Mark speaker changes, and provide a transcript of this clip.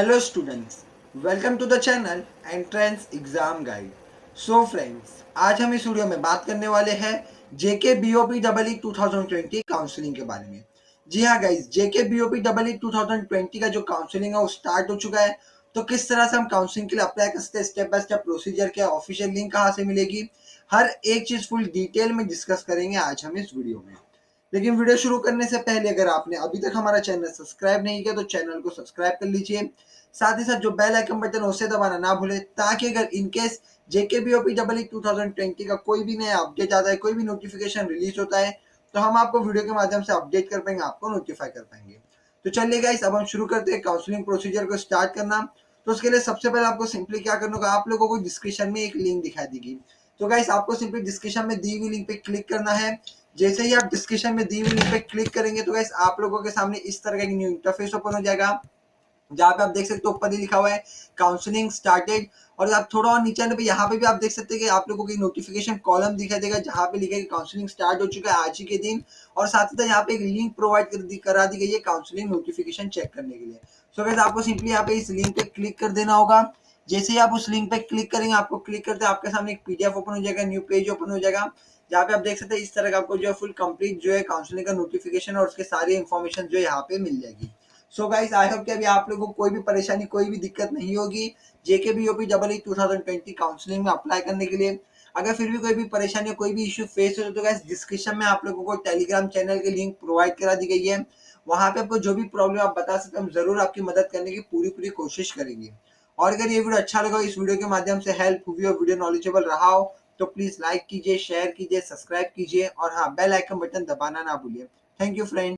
Speaker 1: Hello students, welcome to the channel Entrance Exam Guide. So friends, आज हम इस video में बात करने वाले हैं JK BOP double E two counselling के बारे में। जी हाँ guys JK BOP double E two का जो काउंसलिंग है वो स्टार्ट हो चुका है। तो किस तरह से हम काउंसलिंग के लिए अप्लाई कर सकते हैं स्टेप बाय स्टेप प्रोसीजर क्या ऑफिशियल लिंक कहाँ से मिलेगी? हर एक चीज़ फुल डिटेल में डिस्कस करेंगे आज हम इस वीडियो में। लेकिन वीडियो शुरू करने से पहले अगर आपने अभी तक हमारा चैनल सब्सक्राइब नहीं किया तो चैनल को सब्सक्राइब कर लीजिए। साथ ही साथ जो बेल आइकन बटन उसे दबाना ना भूले, ताकि अगर in case JK B O P double two thousand twenty का कोई भी नया अपडेट आता है, कोई भी नोटिफिकेशन रिलीज़ होता है तो हम आपको वीडियो के माध्यम से अपडेट कर पाएँगे, आपको नोटिफाई कर पाएँगे। तो चलिए गाइस अब हम शुरू करते हैं काउंसलिंग प्रोसीजर को स्टार्ट करना। तो उसके लिए सबसे पहले आपको सिंपली क्या करना होगा, आप लोगों को डिस्क्रिप्शन में एक लिंक दिखाई देगी। तो गाइस आपको सिंपली डिस्क्रिप्शन में दी हुई लिंक पे क्लिक करना है। जैसे ही आप डिस्क्रिप्शन में दी हुई लिंक क्लिक करेंगे तो गाइस आप लोगों के सामने इस तरह का एक न्यू इंटरफेस ओपन हो जाएगा। जहाँ पे आप देख सकते हो ऊपर ही लिखा हुआ है काउंसलिंग स्टार्टेड और आप थोड़ा और नीचे पे यहाँ पे भी आप देख सकते हैं कि आप लोगों की नोटिफिकेशन कॉलम दिखाई देगा जहाँ पे लिखा है काउंसलिंग स्टार्ट हो चुका है आज ही के दिन। और साथ ही साथ यहाँ पे एक लिंक प्रोवाइड कर दी गई है काउंसलिंग नोटिफिकेशन चेक करने के लिए। सो so, आपको सिंपली यहाँ पे इस लिंक पे क्लिक कर देना होगा। जैसे ही आप उस लिंक पे क्लिक करेंगे आपको क्लिक करते आपके सामने एक पीडीएफ ओपन हो जाएगा न्यू पेज ओपन हो जाएगा। जहाँ पे आप देख सकते हैं, इस तरह का आपको जो है फुल कंप्लीट जो है काउंसलिंग का नोटिफिकेशन और उसके सारी इन्फॉर्मेशन जो यहाँ पे मिल जाएगी। सो गाइस आई होप कि अभी आप लोगों को कोई भी परेशानी, कोई भी दिक्कत नहीं होगी। JK B O P double E two counselling में अप्लाई करने के लिए। अगर फिर भी कोई भी परेशानी कोई भी इश्यू फेस हो तो गाइस डिस्क्रिप्शन में आप लोगों को टेलीग्राम चैनल के लिंक प्रोवाइड करा दी गई है। वहाँ पे आपको जो भी प्रॉब्लम आप बता सकते हम ज़रूर आपकी मदद करने की पूरी पूरी कोशिश करेंगे। और अगर ये वीडियो अच्छा लगा इस वीडियो के माध्यम से हेल्प हुई और वीडियो नॉलेजेबल रहा हो तो प्लीज़ लाइक कीजिए शेयर कीजिए सब्सक्राइब कीजिए और हाँ बेल आइकन बटन दबाना ना भूलिए। Thank you friend